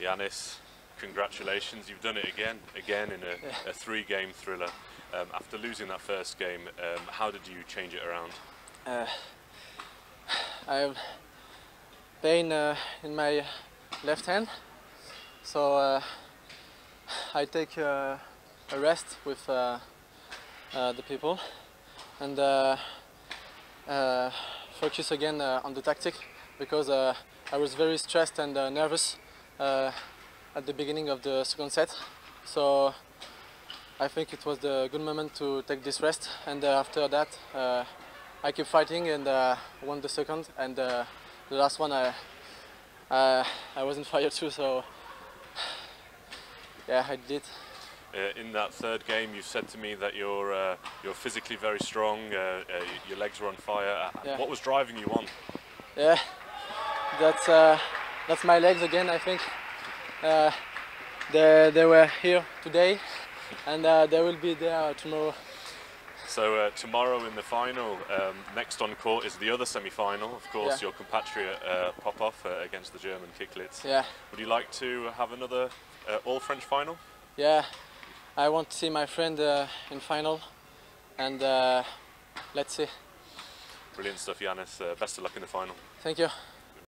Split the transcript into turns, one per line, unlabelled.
Yanis, congratulations. You've done it again, again in a, a three game thriller. Um, after losing that first game, um, how did you change it around?
Uh, I have pain uh, in my left hand, so uh, I take uh, a rest with uh, uh, the people and uh, uh, focus again uh, on the tactic because uh, I was very stressed and uh, nervous at the beginning of the second set. So I think it was the good moment to take this rest, and uh, after that uh, I keep fighting and uh, won the second, and uh, the last one I uh, I was in fire too. So yeah, I did.
Uh, in that third game, you said to me that you're uh, you're physically very strong. Uh, uh, your legs were on fire. Uh,
Yeah.
What was driving you on?
Yeah, that's uh, that's my legs again. I think uh, they they were here today, and uh, they will be there tomorrow.
So uh, tomorrow in the final, um, next on court is the other semi-final. Of course,
Yeah.
your compatriot uh, Popov uh, against the German Kicklitz.
Yeah,
Would you like to have another uh, all French final?
yeah. I want to see my friend uh, in final, and uh, let's see.
Brilliant stuff, Yanis. Uh, best of luck in the final.
Thank you.